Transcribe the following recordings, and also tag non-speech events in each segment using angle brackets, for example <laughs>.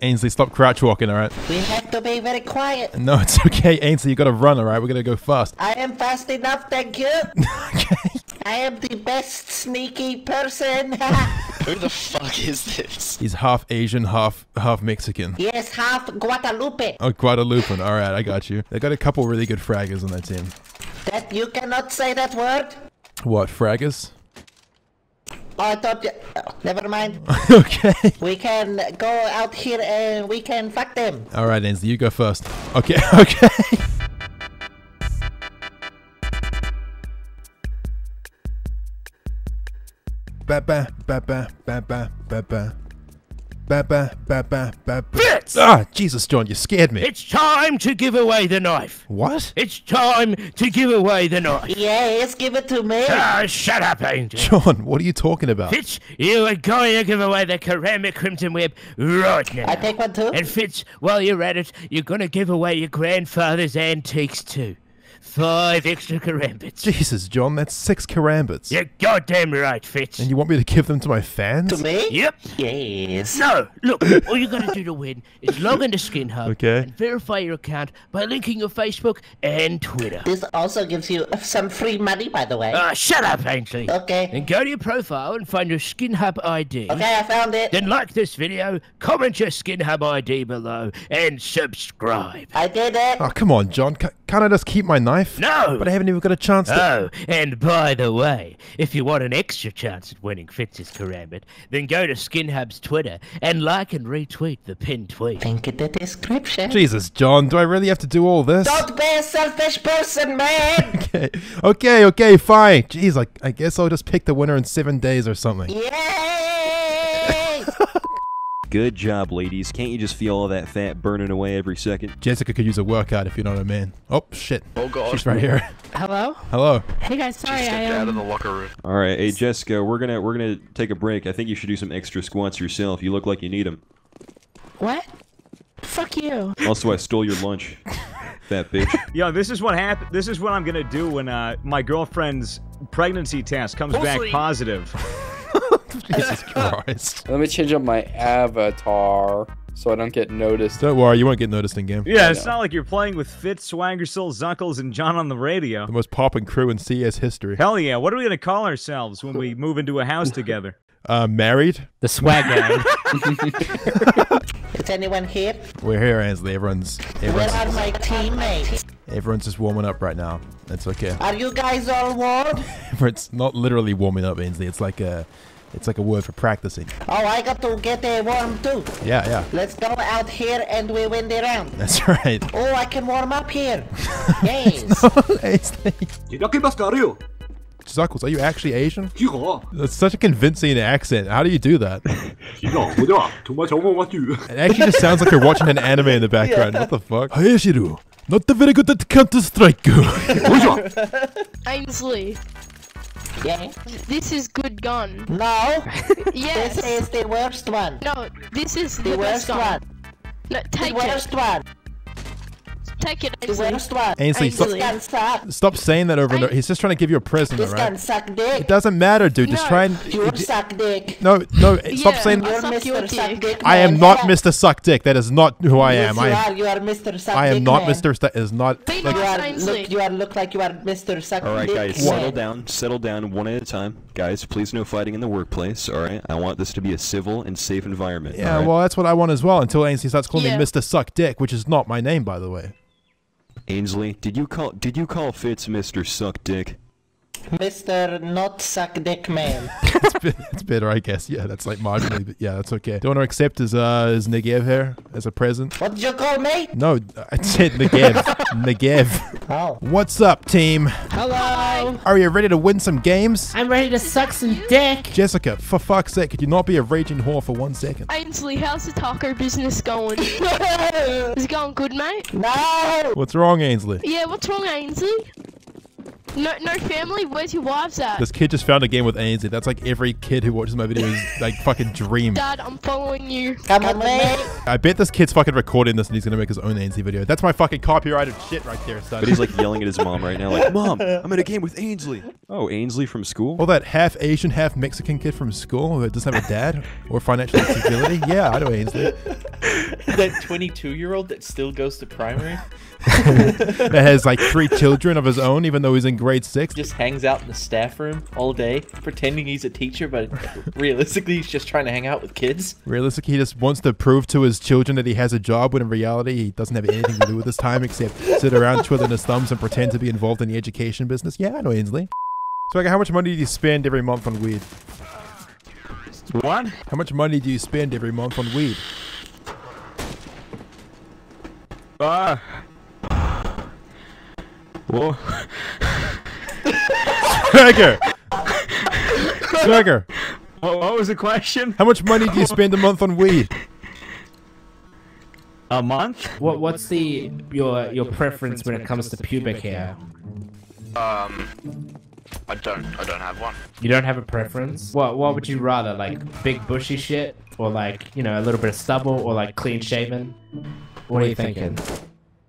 Ainsley, stop crouch walking, alright? We have to be very quiet. No, it's okay, Ainsley, you gotta run, alright? We're gonna go fast. I am fast enough, thank you. <laughs> okay. I am the best sneaky person. <laughs> Who the fuck is this? He's half Asian, half half Mexican. yes, half Guadalupe. Oh, Guadalupe. Alright, I got you. They got a couple really good fraggers on that team. That you cannot say that word. What, fraggers? Oh, I thought you... oh, never mind. <laughs> okay. We can go out here and we can fuck them. Alright, Ainsley, you go first. Okay, <laughs> okay. Ba ba ba ba ba ba ba ba. Ba ba ba ba ba ba. Fitz! Ah, Jesus, John, you scared me. It's time to give away the knife. What? It's time to give away the knife. Yes, give it to me. Ah, shut up, Angel. John, what are you talking about? Fitz, you are going to give away the ceramic crimson web right now. I take one too. And Fitz, while you're at it, you're going to give away your grandfather's antiques too. Five extra karambits. Jesus, John, that's six karambits. You're goddamn right, Fitz. And you want me to give them to my fans? To me? Yep. Yes. No, look, all you gotta do to win is log into SkinHub Okay. and verify your account by linking your Facebook and Twitter. This also gives you some free money, by the way. Ah, shut up, Ainsley. Okay. And go to your profile and find your SkinHub ID. Okay, I found it. Then like this video, comment your SkinHub ID below, and subscribe. I did it. Oh, come on, John. C- can't I just keep my knife? No! But I haven't even got a chance to. Oh, and by the way, if you want an extra chance at winning Fitz's Karambit, then go to SkinHub's Twitter and like and retweet the pinned tweet. Link in the description. Jesus, John, do I really have to do all this? Don't be a selfish person, man. <laughs> Okay, okay, okay, fine. Jeez, I, I guess I'll just pick the winner in seven days or something. Yay! Good job, ladies. Can't you just feel all that fat burning away every second? Jessica could use a workout if you're not a man. Oh, shit. Oh god. She's right here. Hello? Hello. Hey guys, sorry Just I stepped out of um, the locker room. All right, hey Jessica, we're gonna we're gonna take a break. I think you should do some extra squats yourself. You look like you need them. what? Fuck you. Also, I stole your lunch, <laughs> fat bitch. Yo, this is what happened. This is what I'm gonna do when uh, my girlfriend's pregnancy test comes back positive. <laughs> <laughs> Jesus Christ. Let me change up my avatar so I don't get noticed. Don't worry, you won't get noticed in game. Yeah, it's not like you're playing with Fitz, SwaggerSouls, Zuckles, and John on the radio. The most poppin' crew in CS history. Hell yeah! What are we gonna call ourselves when we <laughs> move into a house together? Uh, married? The swag gang. <laughs> Is anyone here? We're here, Ainsley. Everyone's, Where everyone's, are my teammates? everyone's just warming up right now. That's okay. Are you guys all warm? It's not literally warming up, Ainsley. It's like a, it's like a word for practicing. Oh, I got to get a warm too. Yeah, yeah. Let's go out here and we win the round. <laughs> That's right. Oh, I can warm up here. <laughs> yes. <laughs> Ainsley. Zuckles, are you actually Asian? That's such a convincing accent. How do you do that? It actually just sounds like you're watching an anime in the background. What the fuck? Hayashiru, not the very good at Counter Strike. Ainsley, Yeah. this is good gun. No. <laughs> Yes. This is the worst one. No, this is the, The best worst gun. one. No, The worst it. one. Take it, The Ainsley. worst one. Ainsley, stop, stop saying that over and over. He's just trying to give you a present, This alright? gun suck It doesn't matter, dude. Just No, try and. You suck dick. No, no, stop Yeah, saying. I You're suck your Mr. Suck dick. Dick. I am man. not Yeah. Mr. Suck Dick. That is not who I Yes, am. you I are. am. You are Mr. Suck I am Dick not man. Mr. That is not. Be Like, You nice, are Ainsley. look. You are look like you are Mr. Suck All right, Dick guys, man. settle down, settle down, one at a time. Guys, please no fighting in the workplace. All right, I want this to be a civil and safe environment. yeah, all right? well, that's what I want as well. Until Ainsley starts calling Yeah. me Mr. Suck Dick, which is not my name, by the way. Ainsley, did you call did you call Fitz Mr. Suck Dick? Mr. Not Suck Dick man. It's, bit, it's better, I guess. Yeah, that's like marginally, but yeah, that's okay. Do you want to accept his uh his Negev here as a present? What did you call me? No, I said Negev. Negev. Oh. What's up, team? Hello. Are you ready to win some games? I'm ready to suck some dick. Jessica, for fuck's sake, could you not be a raging whore for one second? Ainsley, how's the taco business going? <laughs> is it going good, mate? No. What's wrong, Ainsley? Yeah, what's wrong, Ainsley? No, no family. Where's your wives at? This kid just found a game with Ainsley. That's like every kid who watches my videos like fucking dream. Dad, I'm following you. Come with me. I bet this kid's fucking recording this and he's gonna make his own Ainsley video. That's my fucking copyrighted shit right there, son. But he's like yelling at his mom right now, like, "Mom, <laughs> I'm in a game with Ainsley." Oh, Ainsley from school? Well, that half Asian, half Mexican kid from school that doesn't have a dad or financial stability. Yeah, I know Ainsley. That 22 year old that still goes to primary <laughs> that has like three children of his own, even though he's in grade six. just hangs out in the staff room all day, pretending he's a teacher, but realistically, he's just trying to hang out with kids. Realistically, he just wants to prove to his children that he has a job, when in reality, he doesn't have anything to do with his time except sit around twiddling his thumbs and pretend to be involved in the education business. Yeah, I know Ainsley. So, like, how much money do you spend every month on weed? What? How much money do you spend every month on weed? Uh. Whoa. <laughs> Swagger! Swagger! What, what was the question? How much money do you spend a month on weed? A month? What What's the your your preference when it comes to pubic hair? Um, I don't. I don't have one. You don't have a preference. What What would you rather, like big bushy shit, or like you know a little bit of stubble, or like clean shaven? What are you thinking?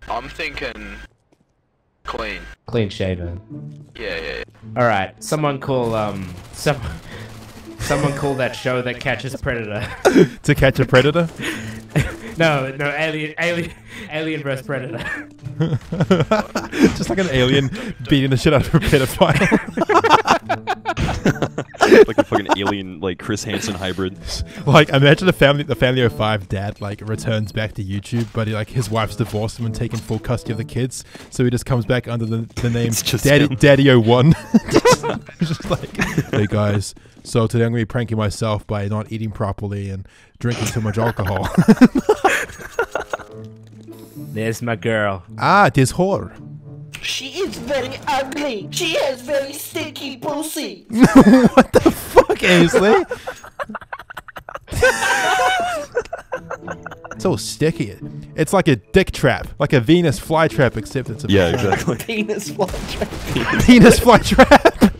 I'm thinking clean. Clean shaven. Yeah, yeah. yeah. All right. Someone call um some. Someone call that show that catches a predator. <laughs> to catch a predator? <laughs> no, no, alien, alien, alien vs predator. <laughs> Just like an alien beating the shit out of a pedophile. Like a fucking alien, like Chris Hansen hybrid. <laughs> like imagine the family the family of five dad like returns back to YouTube, but he, like his wife's divorced him and taken full custody of the kids, so he just comes back under the, the name just Daddy him. Daddy O One. just, <laughs> just like hey guys, so today I'm gonna be pranking myself by not eating properly and drinking too much alcohol. <laughs> There's my girl. ah, this whore. She is very ugly. She has very stinky pussy. <laughs> what the fuck, Ainsley? It's <laughs> so sticky. It's like a dick trap, like a Venus flytrap, except it's a Yeah, exactly. <laughs> Penis flytrap. Venus flytrap.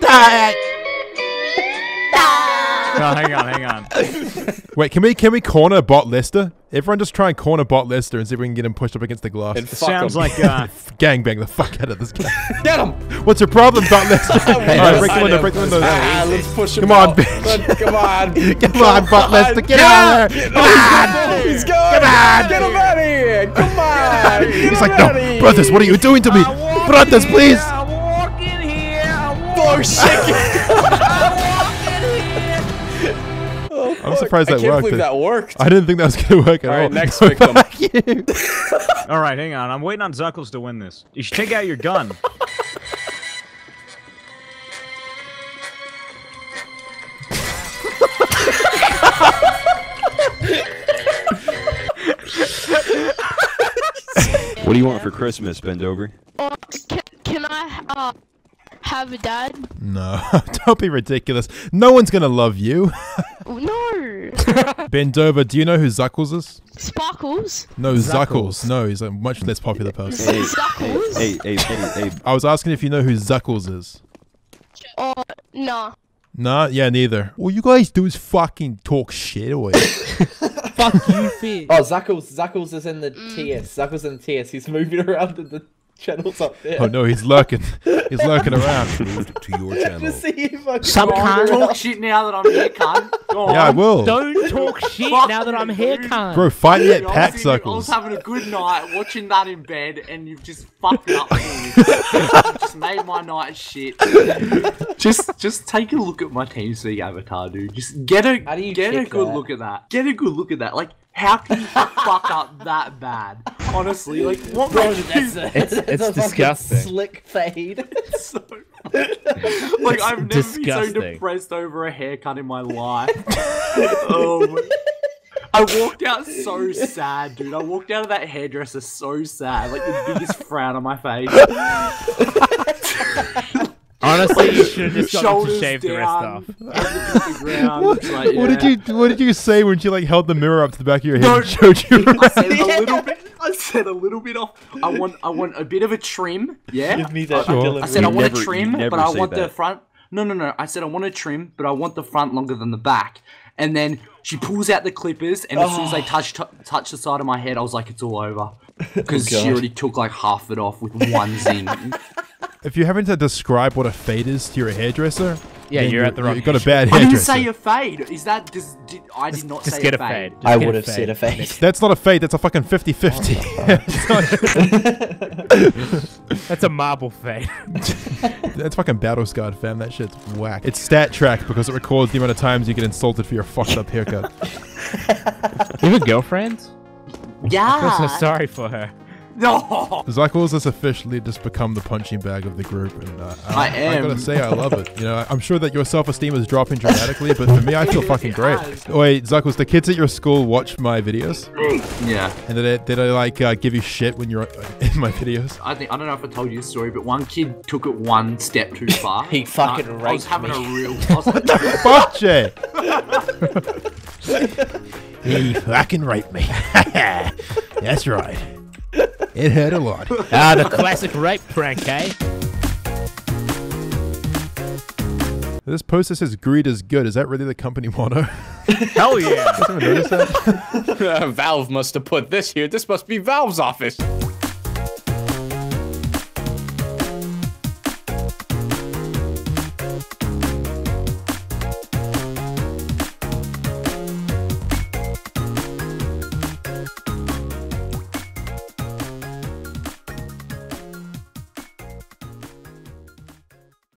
No, Wait, can we can we corner Bot Lester? Everyone just try and corner Bot Lester and see if we can get him pushed up against the glass. It fuck sounds 'em. like uh, <laughs> Gangbang the fuck out of this guy. <laughs> Get him! What's your problem, Bot Lester? <laughs> Alright, break the window, break the window. Ah, let's push him Come on, out. bitch. Come on. Come on, Bot Lester, get out of there! Come on! He's going. Come on! Get him out of here. Come on. Get He's him like, no, brothers, what are you doing to me? Brothers, please! I'm walking here, oh shit. Surprised I that can't worked. believe that worked. I didn't think that was gonna work at All all. right, next <laughs> victim. <laughs> All right, hang on. I'm waiting on Zuckles to win this. You should take out your gun. <laughs> What do you want for Christmas, Bendover? Or can, can I uh, have a dad? No, don't be ridiculous. No one's gonna love you. No. <laughs> Ben Dover, do you know who Zuckles is? Sparkles. No, Zuckles. Zuckles. No, he's a much less popular person. Hey, Zuckles. hey, hey, hey, hey. I was asking if you know who Zuckles is. Or nah. Nah, yeah, neither. All you guys do is fucking talk shit away. <laughs> Fuck you, Fitz. Oh, Zuckles, Zuckles is in the mm. TS. Zuckles in the TS. He's moving around in the channels up there. Oh no, he's lurking. He's lurking <laughs> around. to your <laughs> channel. Just see him fucking Some wander cunt. around. Talk shit now that I'm here, cunt. Go on. Yeah, I will. Don't talk <laughs> shit Fuck now that I'm here, dude. cunt. Bro, fight me at I Pack was in- I was Circles. having a good night watching that in bed, and you've just fucked up for me. You've just made my night shit. just, just take a look at my Team Speak avatar, dude. Just get a, How do you get a check good that? look at that. Get a good look at that. Like, how can you fuck up that bad? Honestly, <laughs> like, what Bro, makes that's you? a, It's- it's a disgusting. Slick fade. <laughs> so, <laughs> like, I've never been so depressed over a haircut in my life. um, I walked out so sad, dude. I walked out of that hairdresser so sad, like the biggest frown on my face. Honestly, you should have just gotten to Shoulders shave the rest off. <laughs> the ground, What, it's like, what did you What did you say when she like held the mirror up to the back of your head No, and showed you? <laughs> I said a little bit. I said a little bit off. I want. I want a bit of a trim. Yeah. Give me that I, I said I want never- a trim, but I say want the front. No, no, no. I said I want a trim, but I want the front longer than the back. And then she pulls out the clippers, and as soon as they touch t- touch the side of my head, I was like, it's all over, <laughs> oh, because she already took like half of it off with one zing. If you're having to describe what a fade is to your hairdresser, Yeah, then you're at the wrong You got a age. bad I didn't say a fade. Is that does? Did, I did not just say get a a fade. fade. Just I would have said a fade. That's not a fade. That's a fucking 50-50. <laughs> That's a marble fade. <laughs> that's fucking battle scarred, fam. That shit's whack. It's StatTrak because it records the amount of times you get insulted for your fucked up haircut. <laughs> you have a girlfriend? Yeah. I Yeah. feel so sorry for her. <laughs> No. Zuckles has officially just become the punching bag of the group, and uh, I I am. gotta say I love it. You know, I'm sure that your self-esteem is dropping dramatically, but for me, I feel fucking great. Wait, Zuckles, the kids at your school watch my videos, Yeah. and did they, did they like uh, give you shit when you're in my videos? I think I don't know if I told you the story, but one kid took it one step too <laughs> far. He fucking Uh, I was having me. a real. I was like, Fuck Jay. <laughs> he fucking raped me. That's right. It hurt a lot. <laughs> Ah, the classic rape prank, eh? This poster says "Greed is good." Is that really the company motto? <laughs> Hell yeah! Has anyone noticed that? <laughs> Valve must have put this here. This must be Valve's office.